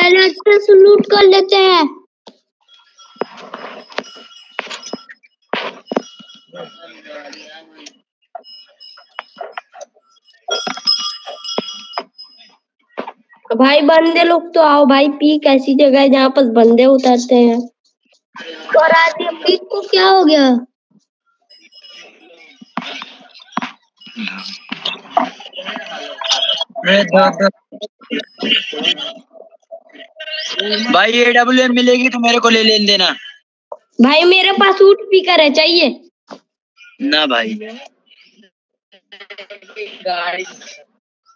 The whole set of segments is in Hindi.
पहले अच्छे से लूट कर लेते हैं। भाई बंदे लोग तो आओ भाई पीक ऐसी जगह है जहाँ पर बंदे उतरते हैं। और आज पीक को क्या हो गया? भाई ए डब्ल्यू एम मिलेगी तो मेरे को ले लेन देना। भाई मेरे पास ऊट स्पीकर है चाहिए। ना भाई।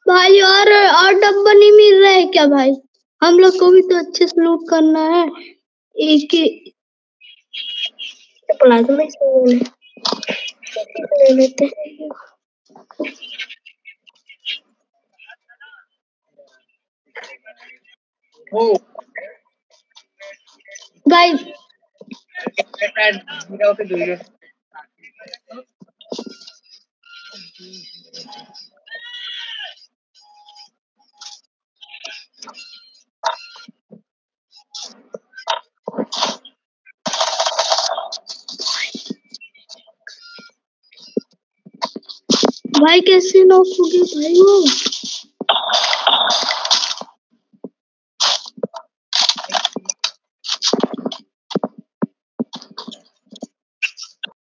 भाई और और डब्बा नहीं मिल रहा है क्या भाई? हम लोग को भी तो अच्छे से लूट करना है। एक ही प्लाज्मा सही। ले लेते हैं। भाई भाई कैसे नॉक हो भाई वो